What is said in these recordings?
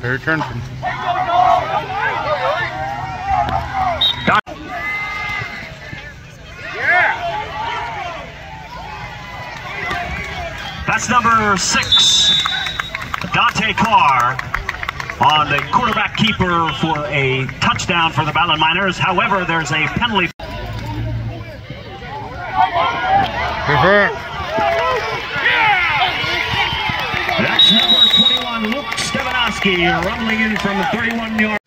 Fair turn from That's number six, Dante Carr, on the quarterback keeper for a touchdown for the Battlin' Miners. However, there's a penalty. That's number 21, Luke Stefanowski, rumbling in from the 31 yard.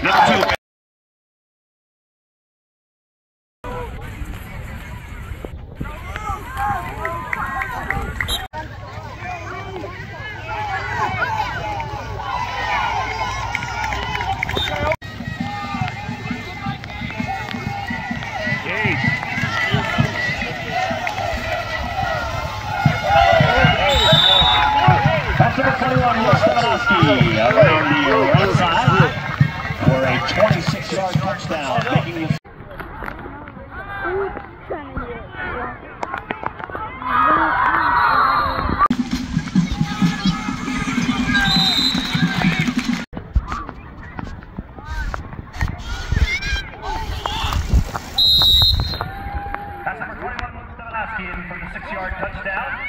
Number two. Number 21, around the right for a 26-yard touchdown, making it That's number 21, Luke Stefanowski, in for the six-yard touchdown.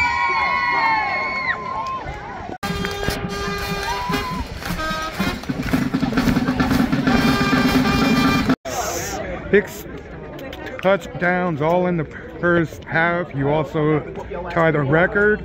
six touchdowns all in the first half. You also tie the record.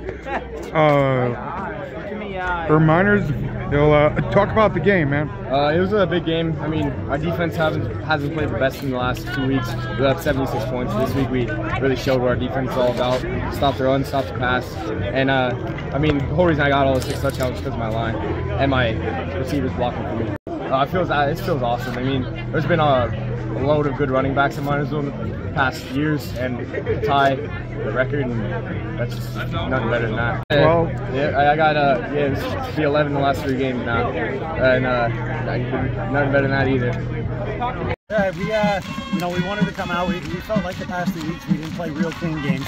Uh, for miners, they'll uh, talk about the game, man. Uh, it was a big game. I mean, our defense hasn't hasn't played the best in the last two weeks. We have 76 points. This week we really showed what our defense is all about. Stop the run, stop the pass, and uh, I mean, the whole reason I got all the six touchdowns because of my line and my receivers blocking for me. Uh, it feels it feels awesome. I mean, there's been a, a load of good running backs in Minersville in the past years, and tie the record, and that's just nothing better than that. Well- yeah, I- I got uh, yeah, it's be 11 in the last three games now, and uh, nothing better than that either. Yeah, we uh, you know, we wanted to come out. We, we felt like the past two weeks we didn't play real clean games.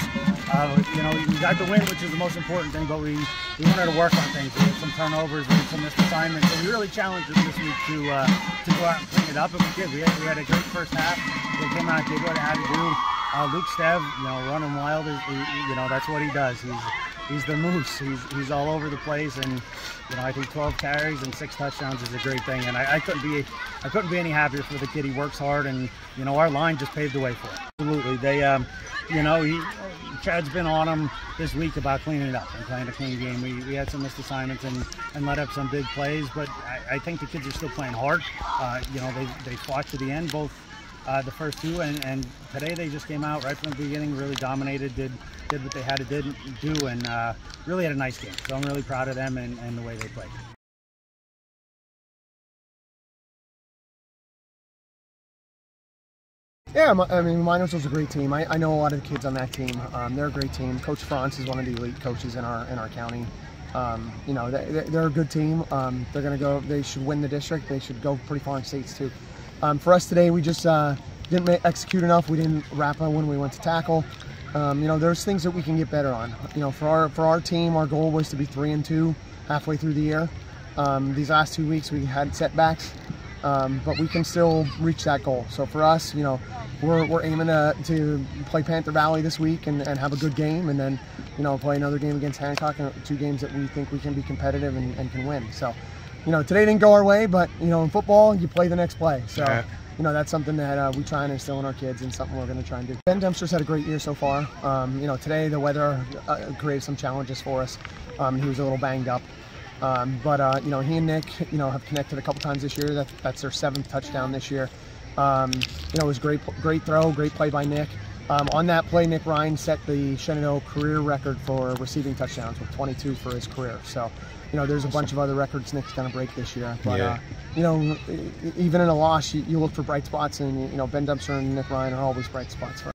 Uh, you know, we got the win, which is the most important thing, but we, we wanted to work on things. We had some turnovers, we had some missed assignments, we really challenged them this week to uh, to go out and clean it up, and we did. We had, we had a great first half. They came out, did what they had to do. Uh, Luke Stev, you know, running wild, is, you know, that's what he does. He's he's the moose. He's he's all over the place, and you know I think 12 carries and six touchdowns is a great thing. And I, I couldn't be I couldn't be any happier for the kid. He works hard, and you know our line just paved the way for it. Absolutely, they um, you know he Chad's been on him this week about cleaning it up and playing a clean game. We, we had some missed assignments and, and let up some big plays, but I, I think the kids are still playing hard. Uh, you know they they fought to the end both uh, the first two, and, and today they just came out right from the beginning, really dominated, did did what they had to did, do, and uh, really had a nice game. So I'm really proud of them and, and the way they played. Yeah, I mean, was a great team. I, I know a lot of the kids on that team. Um, they're a great team. Coach Franz is one of the elite coaches in our in our county. Um, you know, they, they're a good team. Um, they're going to go. They should win the district. They should go pretty far in states too. Um, for us today, we just uh, didn't execute enough. We didn't wrap up when we went to tackle. Um, you know, there's things that we can get better on. You know, for our for our team, our goal was to be three and two halfway through the year. Um, these last two weeks, we had setbacks, um, but we can still reach that goal. So for us, you know, we're, we're aiming to, to play Panther Valley this week and, and have a good game, and then you know play another game against Hancock, and two games that we think we can be competitive and, and can win. So, you know, today didn't go our way, but you know, in football, you play the next play. So. Yeah. You know that's something that uh, we try and instill in our kids, and something we're going to try and do. Ben Dempster's had a great year so far. Um, you know, today the weather uh, created some challenges for us. Um, he was a little banged up, um, but uh, you know, he and Nick, you know, have connected a couple times this year. That, that's their seventh touchdown this year. Um, you know, it was great, great throw, great play by Nick. Um, on that play, Nick Ryan set the Shenandoah career record for receiving touchdowns with 22 for his career. So, you know, there's a bunch of other records Nick's going to break this year. But, Yeah. uh, you know, even in a loss, you, you look for bright spots, and you know, Ben Dempster and Nick Ryan are always bright spots for.